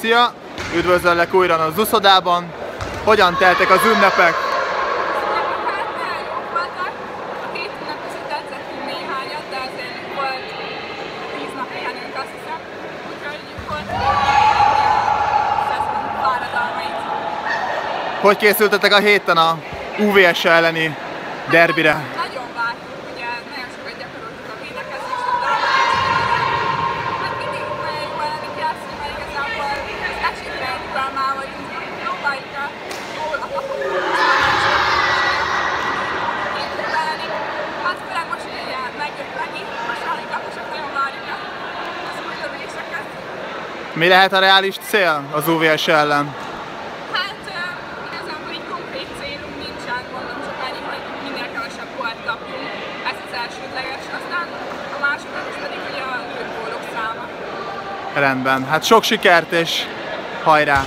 szia! Üdvözöllek újra az uszodában. Hogyan teltek az ünnepek? Hogy készültetek a héten a UVS elleni derbire? Mi lehet a reális cél az UVS ellen? Hát igazából egy konkrét célunk nincsen, mondom csak annyi, hogy minél kevesebb gólt kapjunk. Ez az elsődleges, aztán a másodlagos pedig ugye a lőtt gólok száma. Rendben. Hát sok sikert és hajrá!